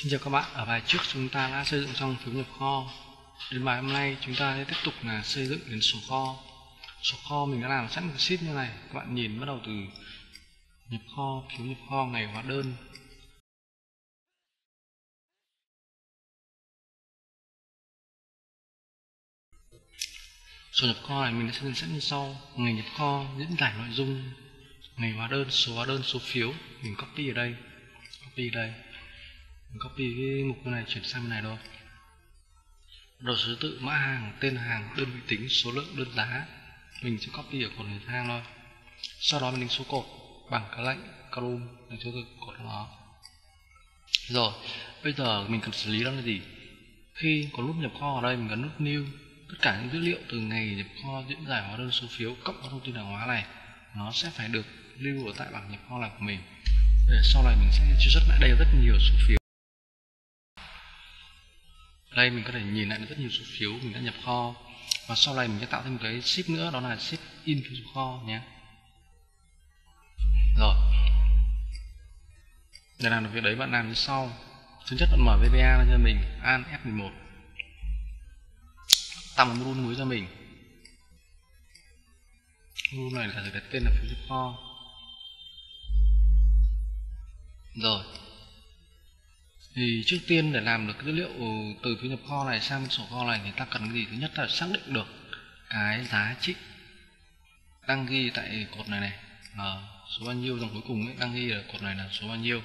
Xin chào các bạn, ở bài trước chúng ta đã xây dựng xong phiếu nhập kho. Đến bài hôm nay chúng ta sẽ tiếp tục là xây dựng đến sổ kho. Sổ kho mình đã làm sẵn một sheet như này Các bạn nhìn bắt đầu từ nhập kho, phiếu nhập kho, ngày hóa đơn. Sổ nhập kho này mình đã xây dựng sẵn như sau. Ngày nhập kho, diễn giải nội dung. Ngày hóa đơn, số hóa đơn, số phiếu. Mình copy ở đây. Copy đây copy cái mục này chuyển sang bên này thôi. Đầu số tự, mã hàng, tên hàng, đơn vị tính, số lượng, đơn giá. Mình sẽ copy ở cột người thang thôi. Sau đó mình đánh số cột bằng cái lệnh, column để cho tôi cột nó. Rồi, bây giờ mình cần xử lý đó là gì? Khi có nút nhập kho ở đây, mình cần nút new. Tất cả những dữ liệu từ ngày nhập kho, diễn giải hóa đơn số phiếu, cộng với thông tin hàng hóa này, nó sẽ phải được lưu ở tại bảng nhập kho là của mình. Để sau này mình sẽ truy xuất lại đây rất nhiều số phiếu đây mình có thể nhìn lại được rất nhiều số phiếu mình đã nhập kho. Và sau này mình sẽ tạo thêm một cái ship nữa, đó là ship in phiếu số kho nhé. Rồi. Để làm được việc đấy, bạn làm như sau. Thứ nhất, bạn mở VBA ra cho mình, an F11 tạo một. Module mới cho mình. Module này là đặt tên là phiếu số kho. Rồi thì trước tiên để làm được dữ liệu từ phiếu nhập kho này sang sổ kho này thì ta cần cái gì? Thứ nhất là xác định được cái giá trị đang ghi tại cột này này là số bao nhiêu dòng cuối cùng ấy, đang ghi ở cột này là số bao nhiêu.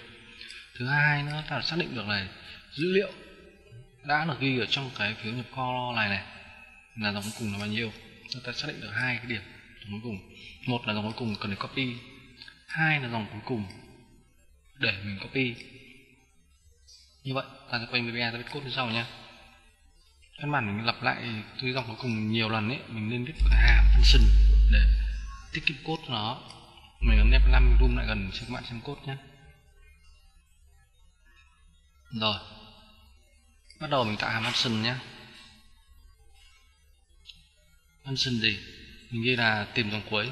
Thứ hai nữa ta xác định được này dữ liệu đã được ghi ở trong cái phiếu nhập kho này này là dòng cuối cùng là bao nhiêu. Chúng ta xác định được hai cái điểm dòng cuối cùng. Một là dòng cuối cùng cần để copy hai là dòng cuối cùng để mình copy như vậy ta sẽ quay VBA ta viết code như sau nhé căn bản mình lặp lại cái dòng cuối cùng nhiều lần ấy, mình nên viết cái hàm function để tiết kiệm code nó. Mình ấn F5 zoom lại gần cho các bạn xem code nhé rồi, bắt đầu mình tạo hàm function nhé function gì? Mình ghi là tìm dòng cuối.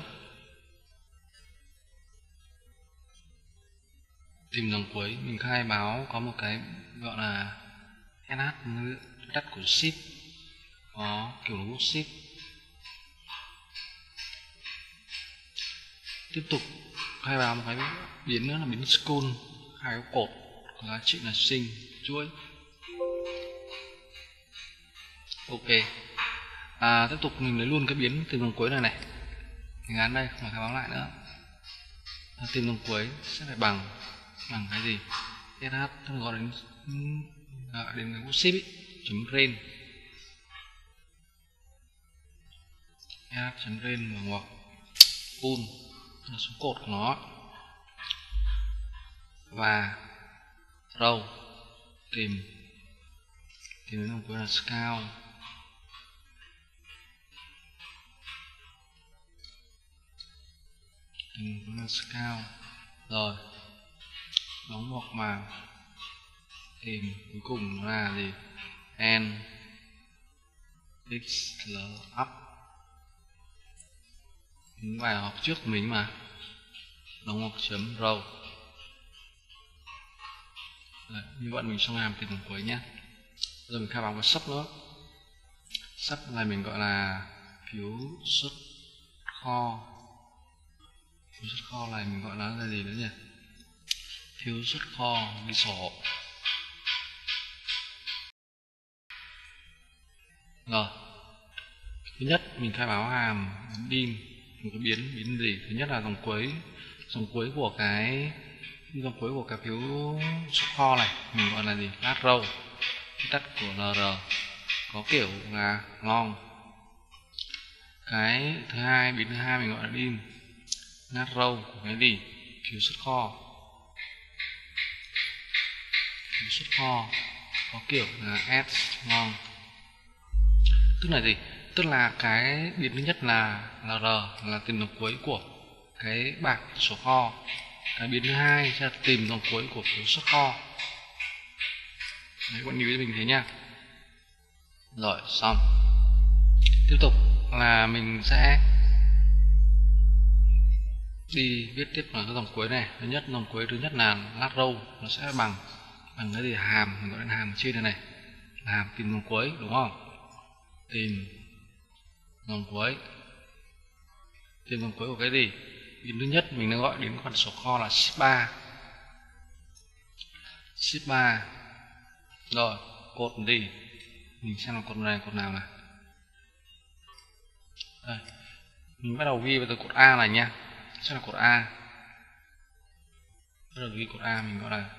Tìm dòng cuối. Mình khai báo có một cái gọi là nh đắt của ship. Có kiểu logo ship. Tiếp tục khai báo một cái biến nữa là biến school hai cái cột có giá trị là sinh chuỗi. Ok. À, tiếp tục mình lấy luôn cái biến tìm dòng cuối này này. Mình gắn đây không phải khai báo lại nữa. Tìm dòng cuối sẽ phải bằng bằng cái gì? Sh gọi đến gọi đến cái ship chấm rain sh chấm rain bằng ngoặc cool là số cột của nó. Và row tìm tìm đến dòng cuối là scout tìm cuối là scout rồi đóng ngoặc mà tìm cuối cùng là gì? N x l up những bài học trước mình mà. Đóng ngoặc chấm row Đấy, như vậy mình xong làm tìm phần cuối nhé. Giờ mình khai báo cái sub nữa. Sub này mình gọi là phiếu xuất kho. Phiếu xuất kho này mình gọi là gì nữa nhỉ? Phiếu xuất kho ghi sổ. Rồi, thứ nhất mình khai báo hàm dim một cái biến biến gì? Thứ nhất là dòng cuối dòng cuối của cái, dòng cuối của cái phiếu xuất kho này, mình gọi là gì? Lát râu tắt của lr có kiểu là long. Cái thứ hai, biến thứ hai mình gọi là dim last râu của cái gì? Phiếu xuất kho xuất kho, có kiểu là s ngon. Tức là gì? Tức là cái biến thứ nhất là là r, là tìm dòng cuối của cái bảng số kho. Cái biến thứ hai sẽ là tìm dòng cuối của phiếu xuất kho. Đấy bạn lưu ý mình thế nha. Rồi, xong. Tiếp tục là mình sẽ đi viết tiếp là cái dòng cuối này. Thứ nhất, dòng cuối thứ nhất là lát row nó sẽ bằng bằng cái gì hàm, mình gọi là hàm ở trên này này, là hàm tìm nguồn cuối đúng không? Tìm nguồn cuối tìm nguồn cuối của cái gì? Điểm thứ nhất mình đã gọi đến con số kho là ship 3 ship 3 rồi, cột gì mình xem là cột này, cột nào này. Đây. Mình bắt đầu ghi vào từ cột A này nha. Sẽ là cột A. Bắt đầu ghi cột A, mình gọi là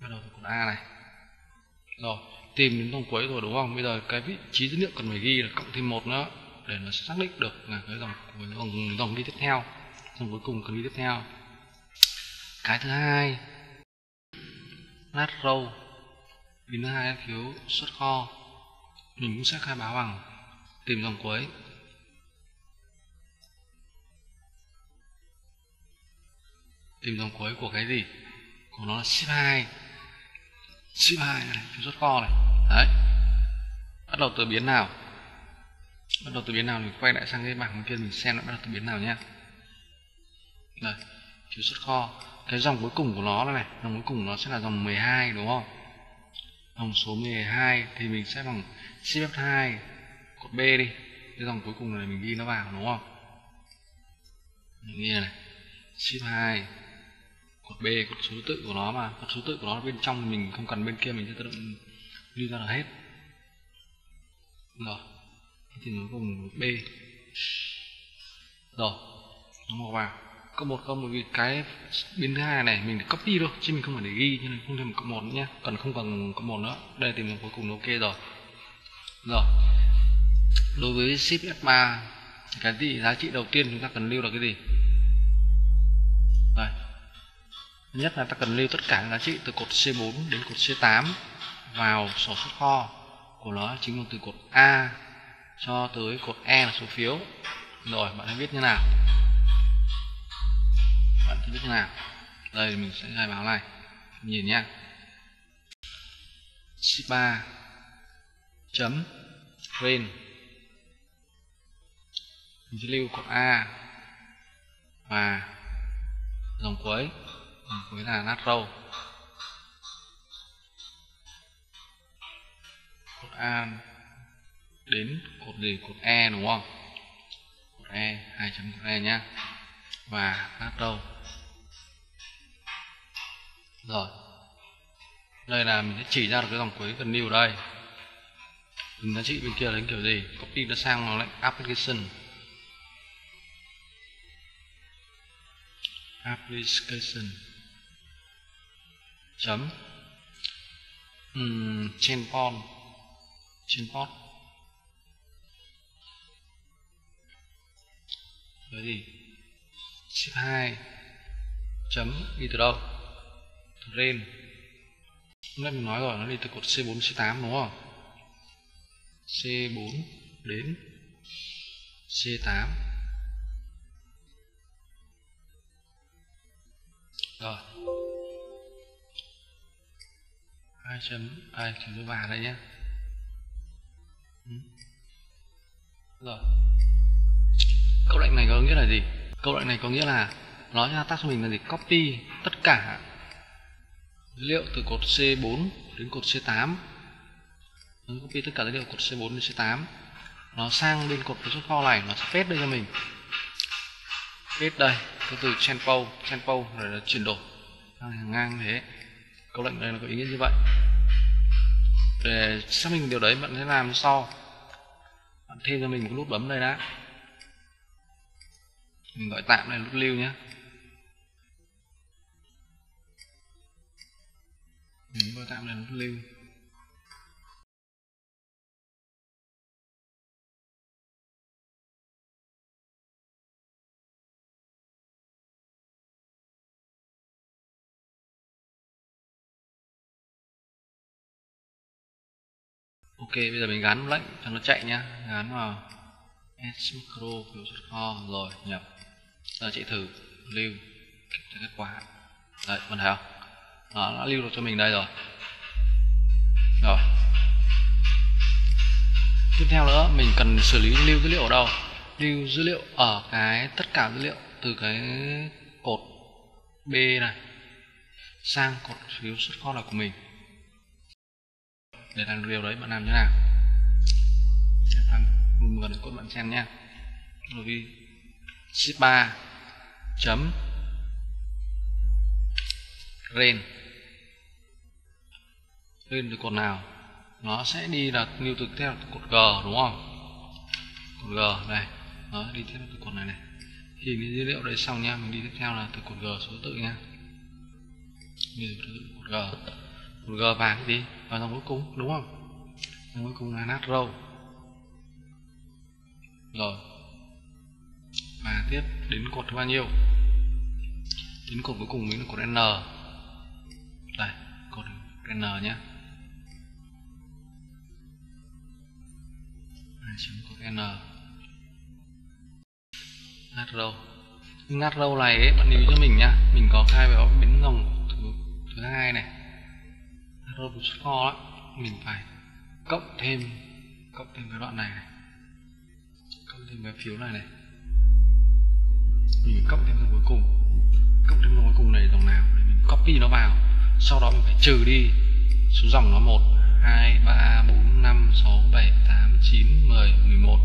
bắt đầu từ cột A này. Rồi, tìm đến dòng cuối rồi đúng không? Bây giờ cái vị trí dữ liệu cần phải ghi là cộng thêm một nữa để nó xác định được là cái dòng dòng dòng đi tiếp theo. Dòng cuối cùng cần đi tiếp theo. Cái thứ hai, lát row biến thứ hai phiếu xuất kho. Mình cũng sẽ khai báo bằng tìm dòng cuối. Tìm dòng cuối của cái gì? Của nó là ship 2 ship 2 này phiếu xuất kho này. Đấy. Bắt đầu từ biến nào? Bắt đầu từ biến nào mình quay lại sang cái bảng kia mình xem nó bắt đầu từ biến nào nhé. Đây phiếu xuất kho. Cái dòng cuối cùng của nó đây này, dòng cuối cùng của nó sẽ là dòng 12 đúng không? Dòng số 12 thì mình sẽ bằng ship 2 cột B đi. Cái dòng cuối cùng này mình ghi nó vào, đúng không? Mình ghi này ship 2 cột B cột số tự của nó mà. Cột số tự của nó bên trong mình, không cần bên kia mình sẽ tự động lưu ra là hết. Rồi. Thì nó cùng B. Rồi. Nó màu vào cộng một không, bởi vì cái biến thứ hai này mình để copy thôi, chứ mình không phải để ghi, cho nên không thêm cộng một nữa nhé cần không cần cộng một nữa. Đây tìm mình cuối cùng ok rồi. Rồi. Đối với ship F3 cái gì giá trị đầu tiên chúng ta cần lưu là cái gì? Nhất là ta cần lưu tất cả giá trị từ cột C4 đến cột C8 vào sổ xuất kho của nó, chính là từ cột A cho tới cột E là số phiếu. Rồi, bạn hãy viết như nào? Bạn sẽ viết như nào? Đây, mình sẽ khai báo này nhìn nhá. Ship 3 chấm rain mình sẽ lưu cột A và dòng cuối với là nát râu cột A. Đến cột gì? Cột E đúng không? Cột E hai chấm cột E nhá. Và nát râu rồi. Đây là mình sẽ chỉ ra được cái dòng cuối cần new đây. Từng giá trị bên kia đến kiểu gì? Copy nó sang nó lệnh application. Application chấm. Um, trên pon. Trên pot. Cái gì ship 2 chấm đi từ đâu? Từ rain hôm nay mình nói rồi nó đi từ cột C4 C8 đúng không? C4 đến C8 rồi. Hai chấm? Ai chấm với bà đây nhé ừ. rồi. Câu lệnh này có nghĩa là gì? Câu lệnh này có nghĩa là nói cho tác cho mình là gì? Copy tất cả dữ liệu từ cột C4 đến cột C8 copy tất cả dữ liệu cột C4 đến C8 nó sang bên cột xuất kho này, nó sẽ paste đây cho mình. Paste đây cái từ tempo tempo rồi là chuyển đổi. Hàng ngang thế. Câu lệnh này nó có ý nghĩa như vậy để xác minh điều đấy, bạn sẽ làm sau. Bạn thêm cho mình một nút bấm đây đã. Mình gọi tạm này nút lưu nhé. Mình gọi tạm này nút lưu. Ok bây giờ mình gắn lệnh cho nó chạy nhá. Gắn vào s macro phiếu xuất kho rồi nhập. Giờ chạy thử lưu. Kiểm tra kết quả. Đấy bạn thấy không? Đó, nó lưu được cho mình đây rồi. Rồi. Tiếp theo nữa mình cần xử lý lưu dữ liệu ở đâu? Lưu dữ liệu ở cái tất cả dữ liệu từ cái cột B này sang cột phiếu xuất kho là của mình để làm điều đấy bạn làm như nào? Bạn vùng gần bạn xem nha. rồi ghi ship 3 chấm ren. Lên từ cột nào? Nó sẽ đi là lưu từ theo cột g, đúng không? Cột g này nó đi theo từ cột này này. Thì cái dữ liệu đấy xong nha mình đi tiếp theo là từ cột g số tự nha như từ cột g g vàng cái gì vào dòng cuối cùng đúng không? Dòng cuối cùng là nát rồi. Và tiếp đến cột thứ bao nhiêu? Đến cột cuối cùng mới là cột n. Đây cột n nhé. Xuống cột n. Nát row nát này ấy, bạn lưu cho mình nhá mình có khai vào biến dòng thứ thứ hai này nát row xuất kho mình phải cộng thêm cộng thêm cái đoạn này này. Cộng thêm cái phiếu này này. Mình cộng thêm cái cuối cùng. Cộng thêm cái cuối cùng này dòng nào để mình copy nó vào. Sau đó mình phải trừ đi số dòng nó một, hai, ba, bốn, năm, sáu, bảy, tám, chín, mười mười một.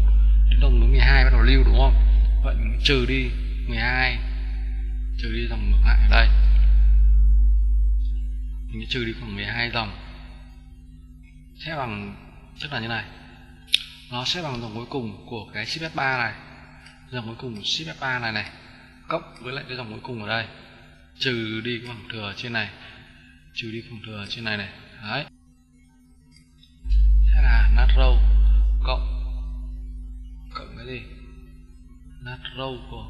Đến dòng thứ mười hai bắt đầu lưu, đúng không? Vậy mình trừ đi 12 trừ đi dòng ngược lại ở đây trừ đi khoảng 12 dòng. Sẽ bằng tức là như này. Nó sẽ bằng dòng cuối cùng của cái ship F3 này. Dòng cuối cùng của ship F3 này này, cộng với lại cái dòng cuối cùng ở đây. Trừ đi khoảng thừa trên này, trừ đi khoảng thừa trên này này. Đấy. Sẽ là nát row cộng cộng cái gì? Nát row của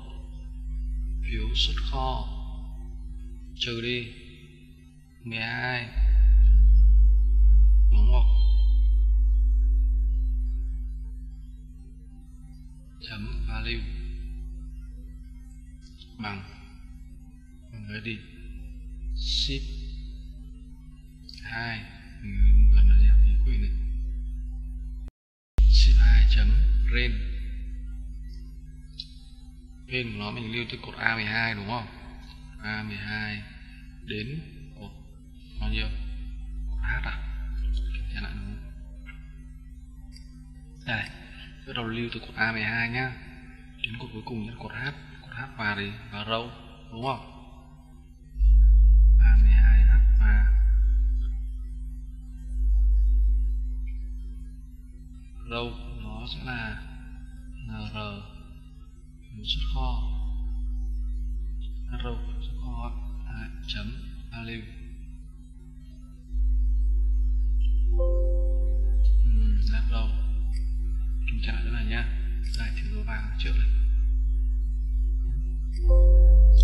phiếu xuất kho. Trừ đi. 12 1 chấm value bằng. Bằng cái đi. Ship. 2 mình gần là đẹp ý quyền này. Ship 2 chấm ren. Bên của nó mình lưu từ cột A12 đúng không? A12 đến bao nhiêu? Cột H à? Thế lại đúng đây bắt đầu lưu từ cột A12 nhá. Đến cột cuối cùng là cột H cột H và gì và râu đúng không? A12 H và râu nó sẽ là NR xuất kho. Râu xuất kho à, chấm value uhm, arrow kiểm tra lại cái này nha đây thử đồ vàng trước này.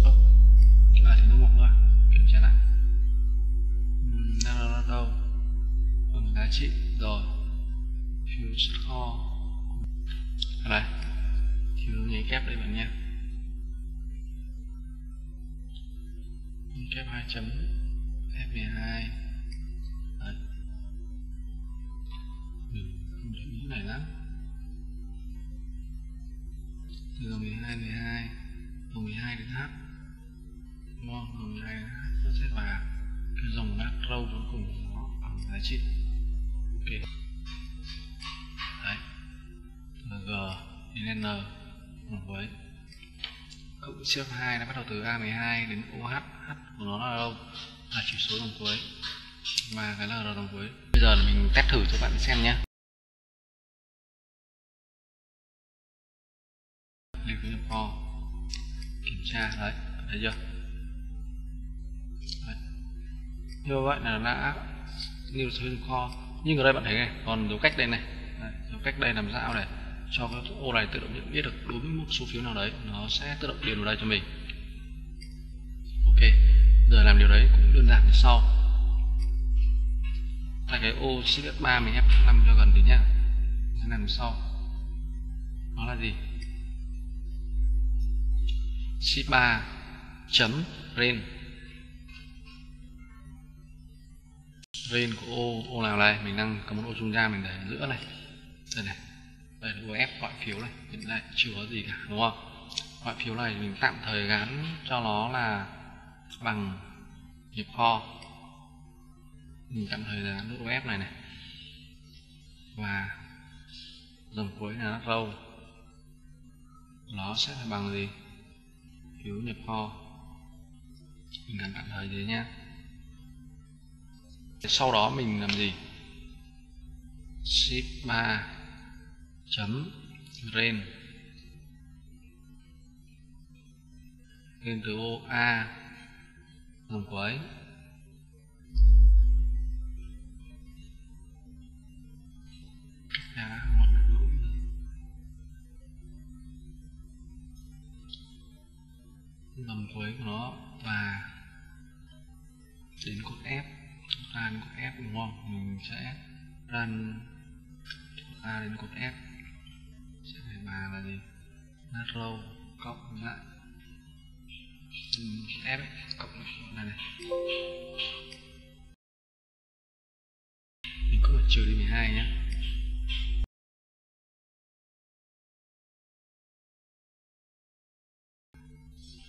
Ơ lại thì nó nữa kiểm tra lại uhm, đâu bằng giá trị. Rồi. Phiếu xuất kho đây. Thiếu nhảy kép đây bạn nha kép hai chấm F12 này lắm từ dòng 12 12 dòng 12 đến H ngon không? Dòng 12 đến H nó sẽ là cái dòng nát râu cuối cùng của nó bằng giá trị. Ok. Đấy. G đến N, cùng với cộng siêu 2 nó bắt đầu từ A12 đến OH H. Của nó là đâu? Là chỉ số đồng cuối. Mà cái là đồng cuối. Bây giờ mình test thử cho bạn xem nhé cái nhập kiểm tra đấy thấy chưa? Đấy. như vậy là đã lưu trữ nhập kho. Nhưng ở đây bạn thấy này còn dấu cách đây này. Đấy, dấu cách đây làm sao này cho cái ô này tự động nhận biết được đối với một số phiếu nào đấy nó sẽ tự động điền vào đây cho mình. Ok giờ làm điều đấy cũng đơn giản như sau. Tại cái ô ship 3 mình ép 5 cho gần tí nhá. Làm sau. Nó là gì? Ship 3 chấm ren. Ren của ô ô nào đây? Mình đang có một ô trung gian mình để ở giữa này. Đây này. Đây là UF gọi phiếu này. Hiện tại chưa có gì cả, đúng không? Gọi phiếu này mình tạm thời gắn cho nó là bằng nhập kho mình tạm thời là nút UF này này. Và dòng cuối là row nó sẽ là bằng gì? Phiếu nhập kho mình làm tạm thời thế nhé sau đó mình làm gì? Ship 3 chấm ren. Lên từ ô a làm quấy mầm cuối của nó và đến cột F ra đến cột F đúng không? Mình sẽ run A đến cột F sẽ phải bà là gì? Là cộng lại. F ấy, cộng này này. Mình có thể trừ đi 12 nhé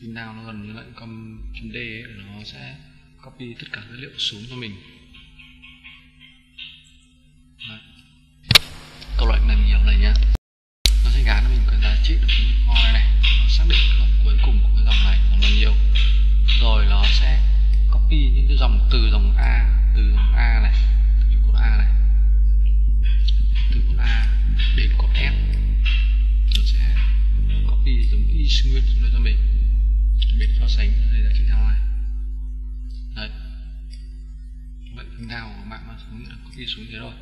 pin nào nó gần như lệnh com chấm D ấy, nó sẽ copy tất cả dữ liệu xuống cho mình. Đấy. câu lệnh này mình hiểu này nhá. Nó sẽ gán cho mình cái giá trị được cái kho này này. Nó xác định cái cuối cùng của cái dòng này nó là nhiều. Rồi nó sẽ copy những cái dòng từ dòng A từ dòng A này từ cột A này từ cột A đến cột F. Nó sẽ copy giống y nguyên cho mình biệt so sánh đây là chữ nào này đấy. Vậy phần nào của bạn mà xuống à, có khi xuống thế rồi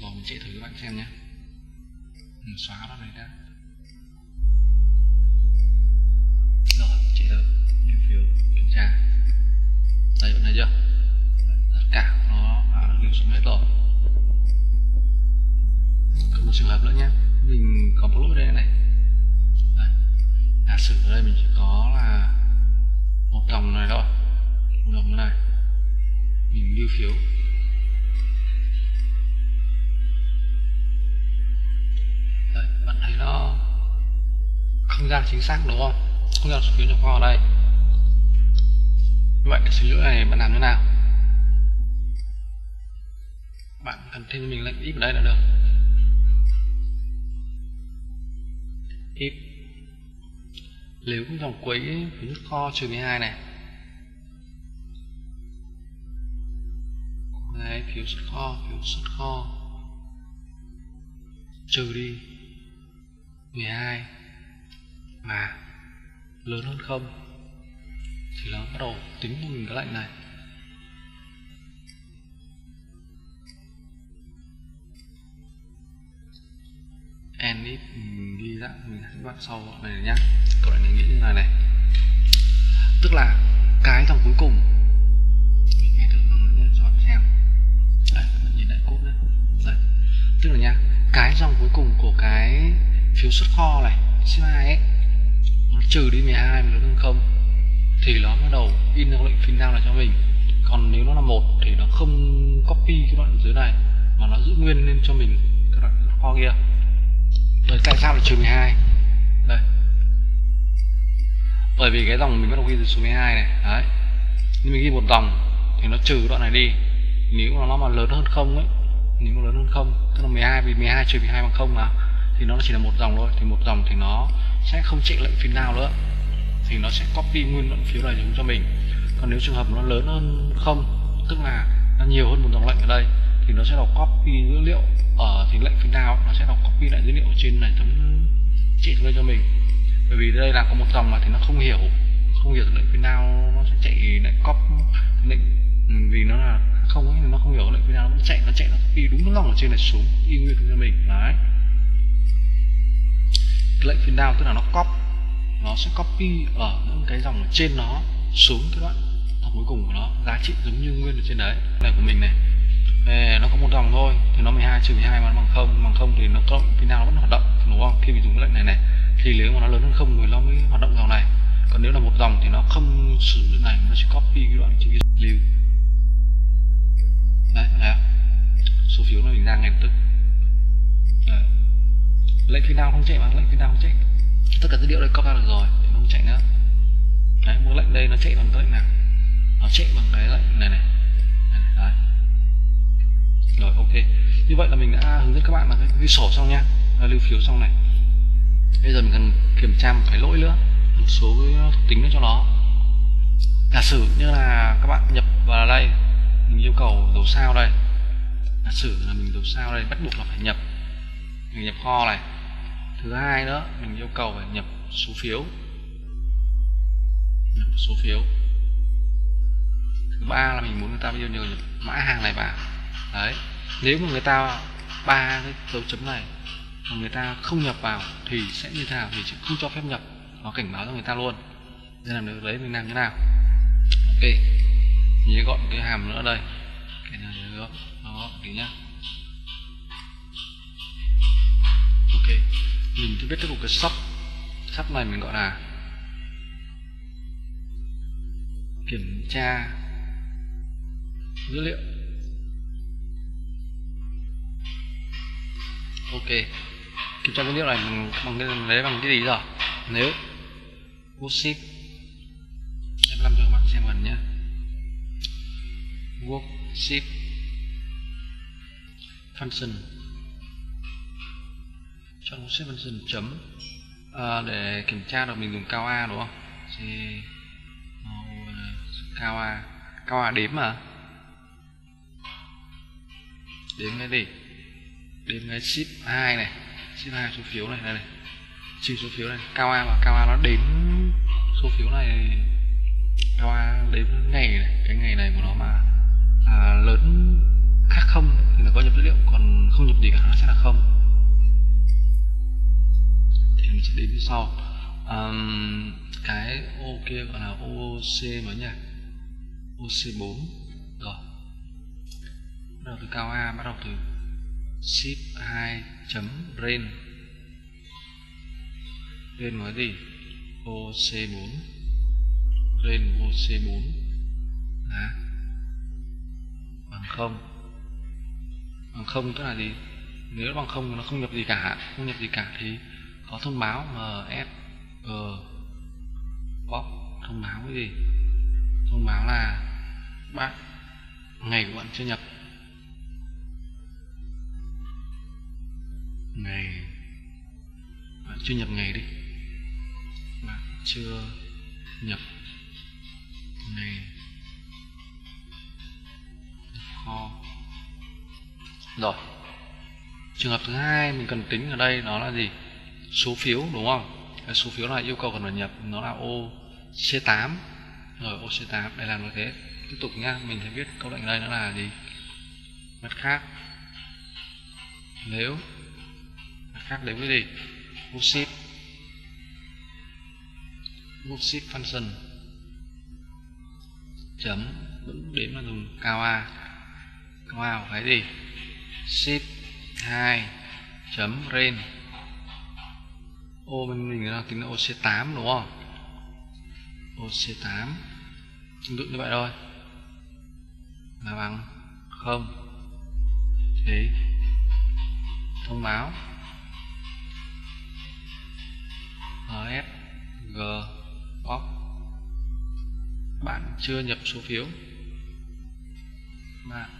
rồi mình sẽ thử các bạn xem nhé. Mình xóa nó này đã. Rồi, chị thử. Lưu phiếu kiểm tra. Đây bạn thấy chưa? Tất cả nó đã lưu xuống hết rồi. Không một trường hợp nữa nhé. Mình có một lỗi đây này giả sử ở đây, mình chỉ có là một dòng này thôi. Một dòng này. Mình lưu phiếu. Đây bạn thấy nó không gian chính xác, đúng không? Không gian số phiếu trong kho ở đây. Vậy sử số này bạn làm thế nào? Bạn cần thêm mình lệnh ít ở đây là được. Nếu dòng quỹ phiếu kho trừ 12 này. Đấy, phiếu xuất kho phiếu xuất kho. Trừ đi 12 mà lớn hơn không thì nó bắt đầu tính mình cái lệnh này. End if mình ghi ra mình các bạn sau này nhá. Cậu lại nghĩ như này này. Tức là cái dòng cuối cùng, mình nghe thử lần nữa cho xem đây bạn nhìn lại cốt này. Đây tức là nha cái dòng cuối cùng của cái phiếu xuất kho này, ship hai ấy, nó trừ đi 12 mà lớn hơn không, thì nó bắt đầu in ra lệnh fin down cho mình. Còn nếu nó là một thì nó không copy cái đoạn dưới này, mà nó giữ nguyên lên cho mình cái đoạn kho kia. Đấy, tại sao lại trừ 12 đây. Bởi vì cái dòng mình bắt đầu ghi từ số 12 này. Đấy. Nhưng mình ghi một dòng thì nó trừ đoạn này đi. Nếu mà nó mà lớn hơn không ấy nếu mà lớn hơn không tức là 12 vì 12 trừ 12 bằng không mà thì nó chỉ là một dòng thôi. Thì một dòng thì nó sẽ không chạy lệnh phiên nào nữa. Thì nó sẽ copy nguyên đoạn phiếu này cho mình. Còn nếu trường hợp nó lớn hơn không tức là nó nhiều hơn một dòng lệnh ở đây thì nó sẽ đọc copy dữ liệu. Ở thì lệnh phiên nào nó sẽ đọc copy lại dữ liệu trên này tấm chạy lên cho mình. Bởi vì đây là có một dòng mà thì nó không hiểu không hiểu lệnh phiên nào nó sẽ chạy lại copy lệnh. Ừ, vì nó là không ấy, nó không hiểu lệnh phiên nào nó chạy nó chạy nó copy đúng nó dòng ở trên này xuống y nguyên cho mình đấy. Lệnh phiên nào tức là nó copy nó sẽ copy ở những cái dòng ở trên nó xuống cái đoạn cuối cùng của nó giá trị giống như nguyên ở trên đấy. Này của mình này về nó có một dòng thôi, thì nó 12 trừ 12 mà nó bằng không bằng không thì nó cộng khi nào nó vẫn hoạt động, đúng không? Khi mình dùng cái lệnh này này, thì nếu mà nó lớn hơn không thì nó mới hoạt động dòng này. Còn nếu là một dòng thì nó không sử dụng này, nó sẽ copy cái đoạn chữ lưu. Đấy, là số phiếu nó mình ra ngay lập tức. Đấy. lệnh khi nào không chạy mà, lệnh khi nào không chạy. Tất cả dữ liệu đây copy được rồi, thì nó không chạy nữa. Đấy, một lệnh đây nó chạy bằng cái lệnh nào? Nó chạy bằng cái lệnh này này rồi, ok. Như vậy là mình đã hướng dẫn các bạn là cái cái sổ xong nhá lưu phiếu xong này. Bây giờ mình cần kiểm tra một cái lỗi nữa. Một số cái thuộc tính nữa cho nó. Giả sử như là các bạn nhập vào đây, mình yêu cầu dấu sao đây. Giả sử là mình dấu sao đây, bắt buộc là phải nhập. Mình nhập kho này. Thứ hai nữa, mình yêu cầu phải nhập số phiếu. Nhập số phiếu. Thứ ba là mình muốn người ta bây giờ nhập mã hàng này vào đấy, nếu mà người ta ba cái dấu chấm này mà người ta không nhập vào thì sẽ như thế nào thì sẽ không cho phép nhập nó cảnh báo cho người ta luôn. Nên làm được đấy mình làm thế nào? Ok, nhớ gọn cái hàm nữa đây. Cái này nhớ gọn nó tí nhá. Ok, mình sẽ biết tiếp một cái sắp sắp này mình gọi là kiểm tra dữ liệu. Ok. Kiểm tra cái liệu này bằng, bằng cái lấy bằng cái gì rồi nếu worksheet em làm cho các bạn xem gần nhé. Worksheet function. Chọn worksheet function chấm à, để kiểm tra được mình dùng cao a đúng không? Thì à, cao a. Cao a đếm mà. Đếm cái gì? Đến cái ship 2 này ship 2 số phiếu này đây này. Trừ số phiếu này cao a và cao a nó đến số phiếu này cao a đến ngày này cái ngày này của nó mà à, lớn khác không thì là có nhập dữ liệu còn không nhập gì cả nó sẽ là không. Thì mình sẽ đến phía sau. Um, cái ô kia gọi là OC mới nhỉ? OC4 rồi. Bắt đầu từ cao A bắt đầu từ ship 2 chấm rain. Rain nói gì? OC4 rain OC4 à, bằng không. Bằng không tức là gì? Nếu bằng không nó không nhập gì cả. Không nhập gì cả thì có thông báo MSG box thông báo cái gì? Thông báo là bác ngày của bạn chưa nhập. Ngày bạn chưa nhập ngày đi. Bạn chưa nhập ngày. Kho. Rồi, trường hợp thứ hai mình cần tính ở đây nó là gì? Số phiếu, đúng không? Cái số phiếu này yêu cầu cần phải nhập, nó là ô C8 rồi ô C8 để làm như thế. Tiếp tục nhá, mình sẽ viết câu lệnh đây nó là gì? Mặt khác. Nếu khác đến cái gì? Worksheet worksheet function. Chấm vẫn đến mà dùng cao a cao a của cái gì? Ship. 2 chấm range ô bên mình là tính là OC8 đúng không? OC8 tương tự như vậy thôi. Là bằng không. Thì thông báo. Hf G box bạn chưa nhập số phiếu. Bạn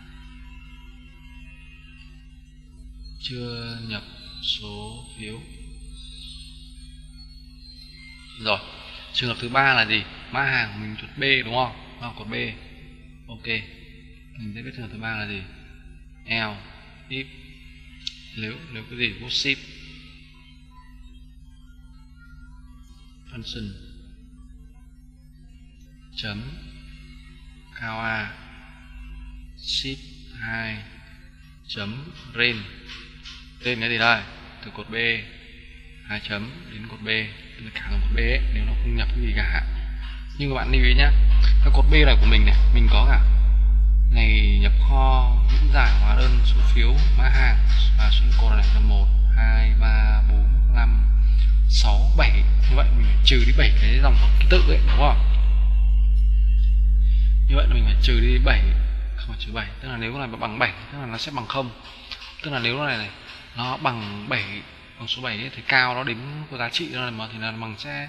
chưa nhập số phiếu. Rồi trường hợp thứ ba là gì? Mã hàng mình chuột b đúng không? À, cột b. Ok mình sẽ biết trường hợp thứ ba là gì? L if nếu nếu cái gì? Vô ship. Function chấm. Cao a. Ship 2 chấm. Rain tên cái gì đây? Từ cột b. Hai chấm đến cột b. Từ cả cột b ấy, nếu nó không nhập cái gì cả. Nhưng các bạn lưu ý nhé cái cột b này của mình này mình có cả ngày nhập kho những giải hóa đơn số phiếu mã hàng và số cột này là một hai ba bốn năm sáu bảy như vậy mình phải trừ đi 7 cái dòng ký tự ấy đúng không? Như vậy là mình phải trừ đi 7 không phải trừ 7 tức là nếu này bằng 7 tức là nó sẽ bằng 0 tức là nếu này này nó bằng 7 bằng số 7 ấy, thì cao nó đến có giá trị nó mà thì là bằng sẽ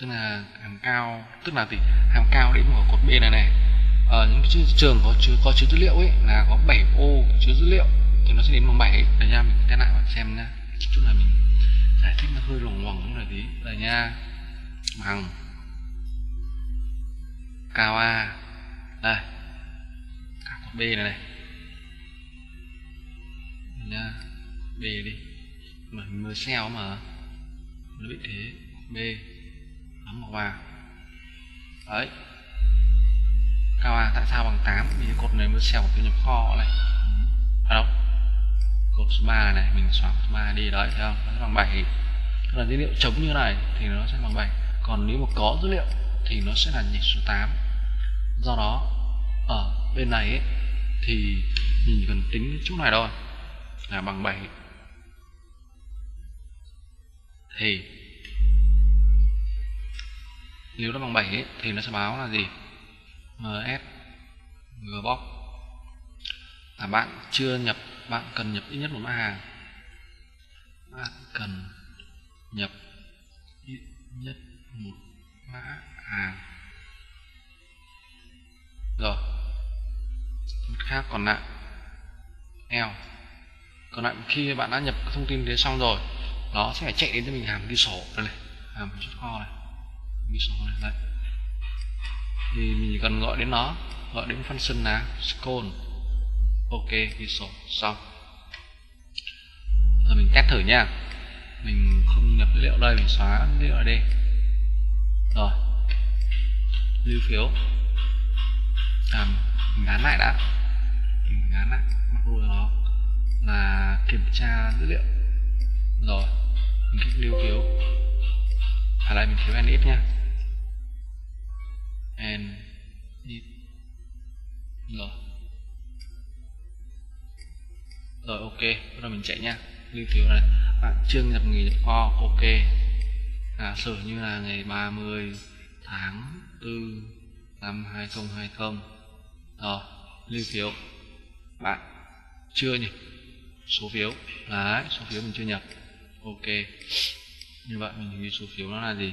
tức là hàm cao tức là gì? Hàm cao đến vào cột b này này. Ở những trường có chứa có chứa dữ liệu ấy là có 7 ô chứa dữ liệu thì nó sẽ đến bằng 7 để nha mình test lại bạn xem nha chút là mình giải thích nó hơi luồng ngoằng cũng là tí đây nha, bằng, cao a. Đây, cao cột b này này. Nha b đi. Mà hình mới xeo mà, nó bị thế, b, bấm vào vào đấy. Cao A, tại sao bằng 8 vì cột này mưa xeo một cái nhập kho này. Phải không? Cột số 3 này, mình xóa số 3 đi đấy thấy không? Nó sẽ bằng 7 tức là dữ liệu trống như này thì nó sẽ bằng 7 còn nếu mà có dữ liệu thì nó sẽ là nhịp số 8 do đó ở bên này ấy, thì mình cần tính cái chỗ này thôi là bằng 7 thì nếu nó bằng 7 ấy, thì nó sẽ báo là gì? Ms gbox là bạn chưa nhập bạn cần nhập ít nhất một mã hàng. Bạn cần nhập ít nhất một mã hàng. Rồi. Một khác còn lại. Eo còn lại khi bạn đã nhập thông tin đến xong rồi, nó sẽ phải chạy đến cho mình hàm ghi sổ đây này, hàm chút kho này, ghi sổ này, đây. Thì mình chỉ cần gọi đến nó, gọi đến function là scone ok ghi sổ. Xong. Rồi mình test thử nha. Mình không nhập dữ liệu đây mình xóa dữ liệu ở đây. Rồi. Lưu phiếu. À, mình gán lại đã. Mình gán lại. Mặc dù nó là kiểm tra dữ liệu. Rồi. Mình kích lưu phiếu. À lại mình thiếu nif nha. And if rồi rồi, ok. Bắt đầu mình chạy nha lưu phiếu này. Bạn chưa nhập nghề nhập kho, ok. Giả sử như là ngày 30 tháng 4 năm 2020 rồi, lưu phiếu. Bạn chưa nhỉ? Số phiếu. Đấy, số phiếu mình chưa nhập. Ok. Như vậy mình ghi số phiếu nó là gì?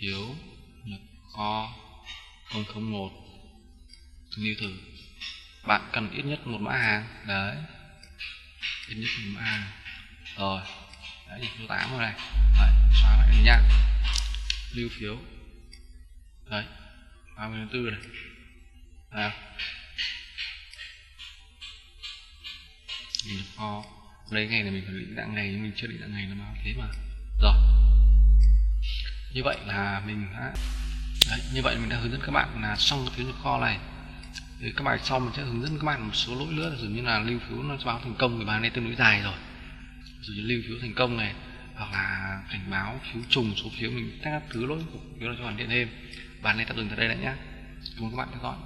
Phiếu nhập kho 001 lưu thử. Bạn cần ít nhất một mã hàng. Đấy ít nhất a. Rồi đấy số 8 rồi này đấy, xóa lại này nha. Lưu phiếu. Đấy 34 này. Đấy. mình kho. Đây ngày này mình phải định dạng ngày nhưng mình chưa định dạng ngày nó bao thế mà. Rồi. Như vậy là mình đã Đấy, như vậy mình đã hướng dẫn các bạn là xong cái phiếu nhập kho này thì các bài sau mình sẽ hướng dẫn các bạn một số lỗi nữa. Dường như là lưu phiếu nó báo thành công thì bài này tương đối dài rồi. Dường như lưu phiếu thành công này, hoặc là cảnh báo phiếu trùng, số phiếu mình các thứ lỗi, phiếu là cho hoàn thiện thêm. Bài này tạm dừng tại đây đã nhé cảm ơn các bạn theo dõi.